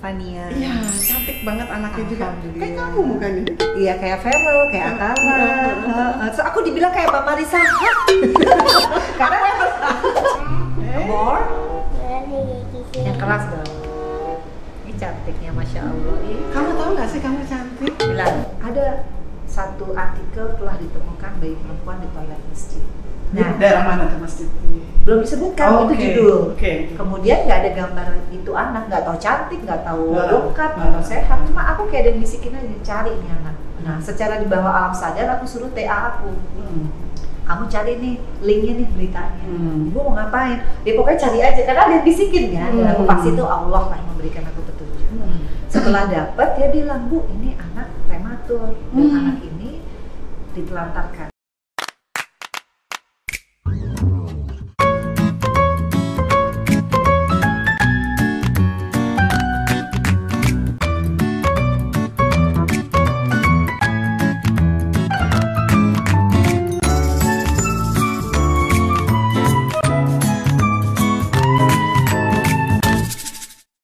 Fania. Iya, cantik banget anaknya juga. Kayak kamu mukanya. Iya kayak Feral, kayak Atama. Heeh. So, aku dibilang kayak Mbak Marisa. Karena more yang keras dong. Ini cantiknya masya Allah. Kamu tahu nggak sih kamu cantik? bilang ada satu artikel telah ditemukan bayi perempuan di toilet masjid. Nah, Nah, daerah mana tuh masjid? Belum disebutkan Oh, itu judul. Oke. Kemudian nggak ada gambar itu anak, nggak tahu cantik, nggak tahu Nah, lengkap, nggak tahu nah. sehat. Cuma aku kayak ada bisikin aja cari nih anak. Nah, secara di bawah alam sadar aku suruh TA aku. Hmm. Kamu cari nih linknya nih beritanya. Hmm. Ibu mau ngapain? Ya pokoknya cari aja karena dia bisikin kan. Dan aku Hmm. pasti itu Allah lah yang memberikan aku petunjuk. Hmm. Setelah dapat dia bilang bu ini anak prematur dan Hmm. anak ini ditelantarkan